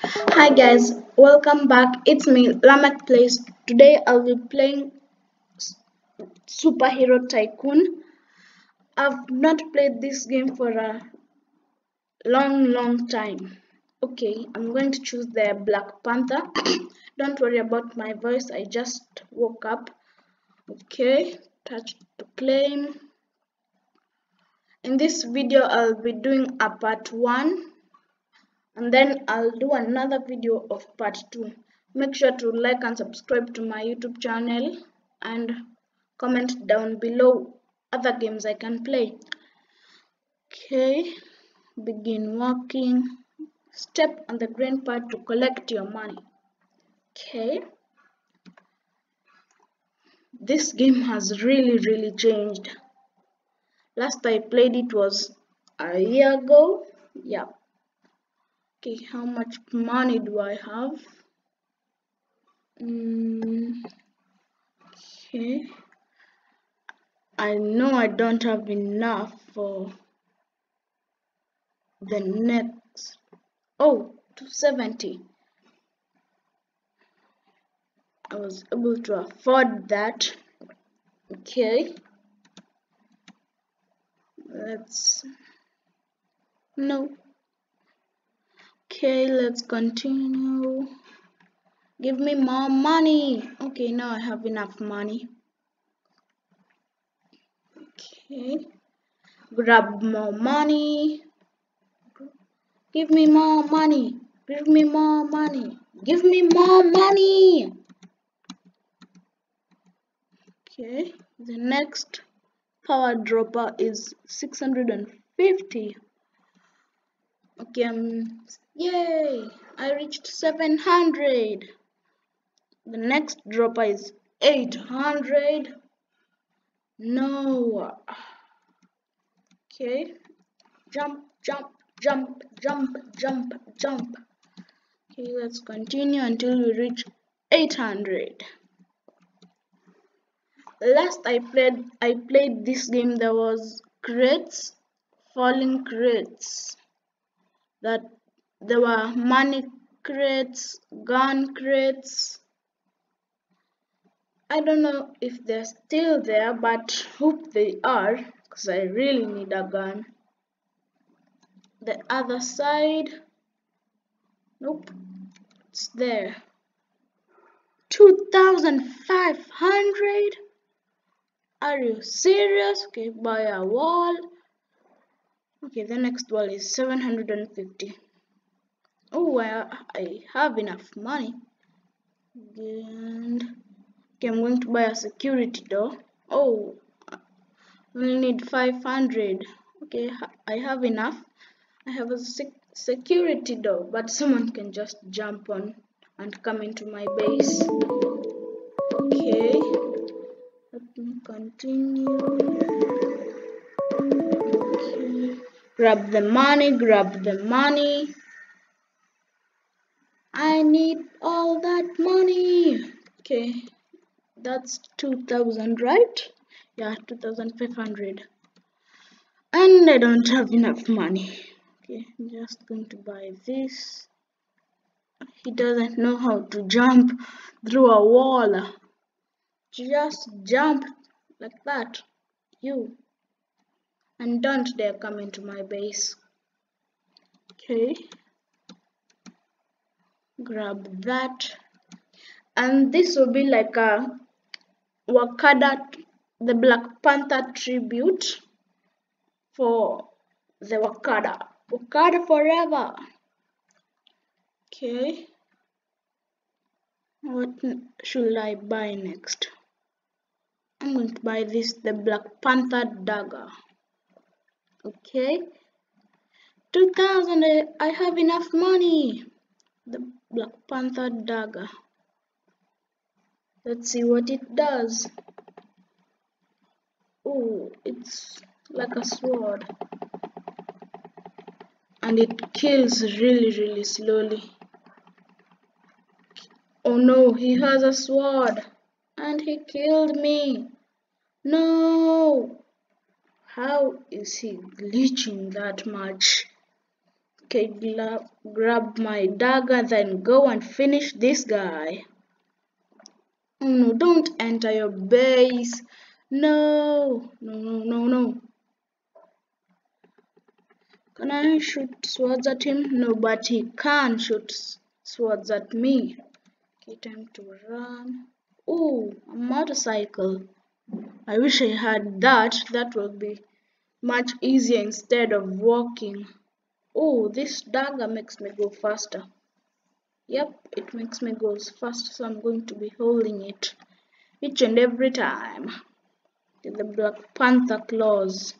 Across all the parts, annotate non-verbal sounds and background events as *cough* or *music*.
Hi guys, welcome back. It's me, LameckPlayz. Today I'll be playing Superhero Tycoon. I've not played this game for a long, long time. Okay, I'm going to choose the Black Panther. *coughs* Don't worry about my voice, I just woke up. Okay, touch to claim. In this video, I'll be doing a part 1 and then I'll do another video of part 2. Make sure to like and subscribe to my YouTube channel and comment down below other games I can play. Okay, begin walking. Step on the green part to collect your money. Okay. This game has really really changed. Last I played it was a year ago. Yeah okay how much money do I have? Mm, okay. I know I don't have enough for the next oh 270 I was able to afford that. Okay. Let's no okay let's continue. Give me more money. Okay now I have enough money. Okay. Grab more money. Give me more money. Give me more money. Give me more money. Okay the next power dropper is 650 okay um yay! I reached 700 the next dropper is 800 no. Okay. Jump jump jump jump jump jump. Okay let's continue until we reach 800 last i played i played this game there was crates falling crates. That there were money crates, gun crates. I don't know if they're still there, but hope they are, because I really need a gun. The other side, nope, it's there. 2,500? Are you serious? Okay, buy a wall okay the next wall is 750 oh I, I have enough money. And okay I'm going to buy a security door. Oh only need 500 okay I have enough. I have a sec security door but someone can just jump on and come into my base. Okay let me continue. Okay. grab the money grab the money I need all that money. Okay that's 2000 right? Yeah 2500 and I don't have enough money. Okay I'm just going to buy this. He doesn't know how to jump through a wall. Just jump like that. You. And don't dare come into my base. Okay grab that. And this will be like a Wakanda the Black Panther tribute for the Wakanda. Wakanda forever. Okay. What should I buy next? I'm going to buy this the Black Panther dagger. Okay. 2000 I have enough money. The Black Panther dagger. Let's see what it does. Oh it's like a sword. And it kills really really slowly. Oh no he has a sword. And he killed me. No. How is he glitching that much? Okay, grab my dagger, then go and finish this guy. No, don't enter your base. No, no, no, no, no. Can I shoot swords at him? No, but he can shoot swords at me. Okay, time to run. Oh, a motorcycle. I wish I had that. That would be much easier instead of walking. Oh, this dagger makes me go faster. Yep, it makes me go fast, so I'm going to be holding it each and every time. The Black Panther claws.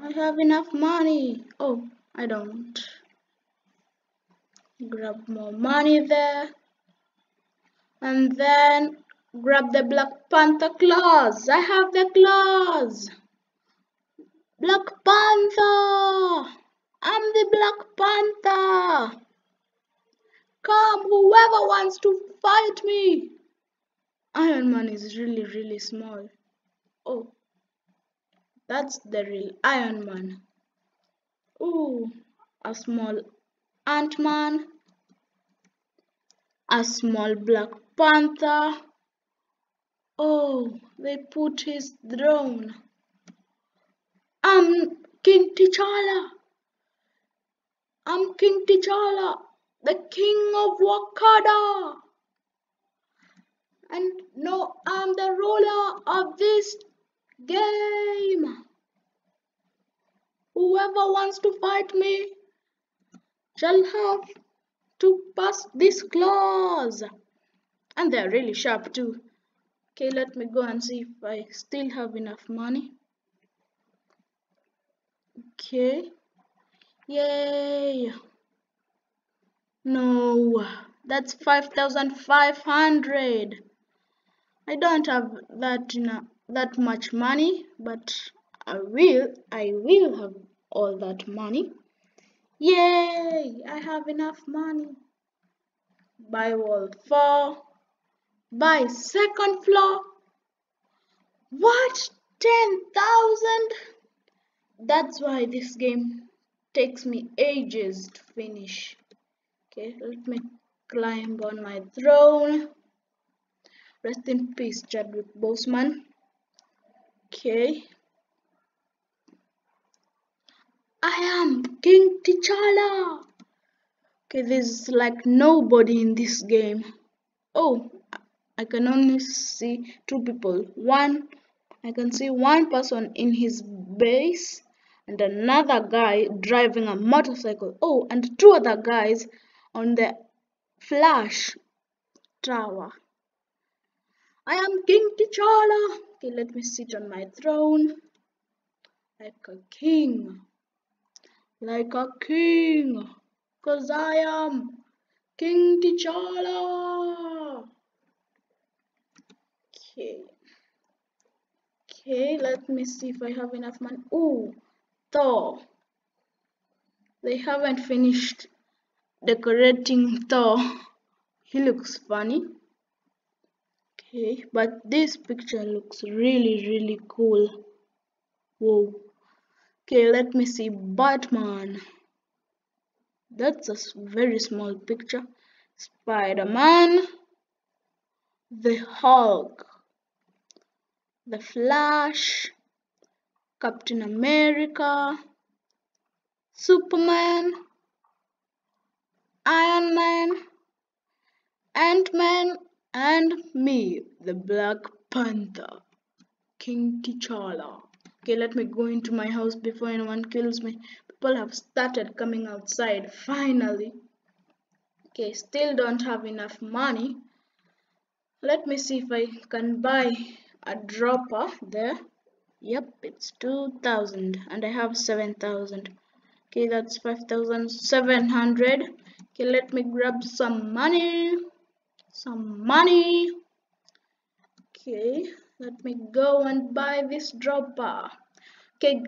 I have enough money. Oh, I don't. Grab more money there. And then grab the Black Panther claws. I have the claws. Black Panther! I'm the Black Panther! Come, whoever wants to fight me! Iron Man is really, really small. Oh, that's the real Iron Man. Ooh, a small Ant-Man. A small Black Panther. Oh, they put his throne. I'm King T'Challa. I'm King T'Challa, the king of Wakanda. And no, I'm the ruler of this game. Whoever wants to fight me shall have to pass this claws. And they're really sharp too. Okay, let me go and see if I still have enough money. Okay. Yay. No, that's 5,500. I don't have that that much money, but I will, I will have all that money. Yay, I have enough money. Buy wall 4. Buy second floor. What? 10,000? That's why this game takes me ages to finish. Okay let me climb on my throne. Rest in peace Chadwick Boseman. Okay. I am King T'Challa. Okay there's like nobody in this game. Oh I can only see two people. One I can see one person in his base and another guy driving a motorcycle. Oh, and two other guys on the flash tower. I am King T'Challa. Okay, let me sit on my throne like a king. Like a king. Cause I am King T'Challa. Okay. Okay, let me see if I have enough money. Oh, Thor. They haven't finished decorating Thor. He looks funny. Okay, but this picture looks really, really cool. Whoa. Okay, let me see Batman. That's a very small picture. Spider-Man. The Hulk. The Flash. Captain America, Superman, Iron Man, Ant-Man, and me, the Black Panther, King T'Challa. Okay, let me go into my house before anyone kills me. People have started coming outside, finally. Okay, still don't have enough money. Let me see if I can buy a dropper there. Yep, it's 2000 and I have 7000. Okay, that's 5700. Okay, let me grab some money. Some money. Okay, let me go and buy this dropper. Okay,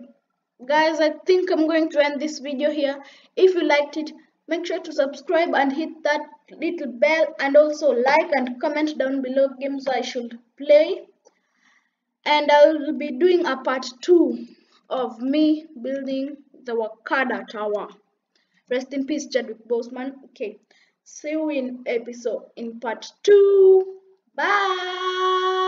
guys, I think I'm going to end this video here. If you liked it, make sure to subscribe and hit that little bell and also like and comment down below games I should play and I will be doing a part two of me building the Wakanda Tower. Rest in peace, Chadwick Boseman. Okay, see you in episode in part two. Bye.